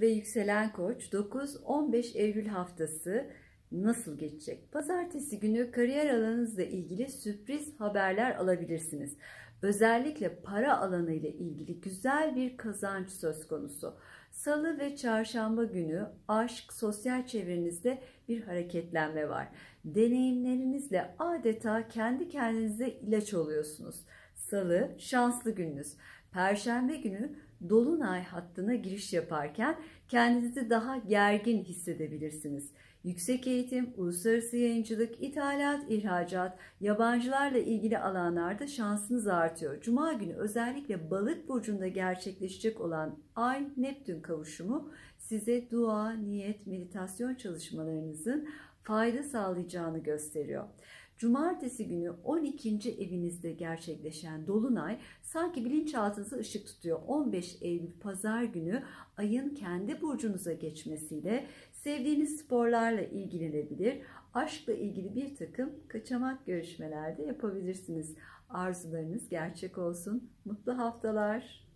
Ve yükselen Koç 9-15 Eylül haftası nasıl geçecek? Pazartesi günü kariyer alanınızla ilgili sürpriz haberler alabilirsiniz. Özellikle para alanı ile ilgili güzel bir kazanç söz konusu. Salı ve çarşamba günü aşk, sosyal çevrenizde bir hareketlenme var. Deneyimlerinizle adeta kendi kendinize ilaç oluyorsunuz. Salı şanslı gününüz. Perşembe günü dolunay hattına giriş yaparken kendinizi daha gergin hissedebilirsiniz. Yüksek eğitim, uluslararası yayıncılık, ithalat, ihracat, yabancılarla ilgili alanlarda şansınız artıyor. Cuma günü özellikle balık burcunda gerçekleşecek olan Ay Neptün kavuşumu size dua, niyet, meditasyon çalışmalarınızın fayda sağlayacağını gösteriyor. Cumartesi günü 12. evinizde gerçekleşen dolunay sanki bilinçaltınıza ışık tutuyor. 15 Eylül pazar günü ayın kendi burcunuza geçmesiyle sevdiğiniz sporlarla ilgilenebilir, aşkla ilgili bir takım kaçamak görüşmelerde yapabilirsiniz. Arzularınız gerçek olsun. Mutlu haftalar.